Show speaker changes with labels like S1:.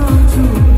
S1: true.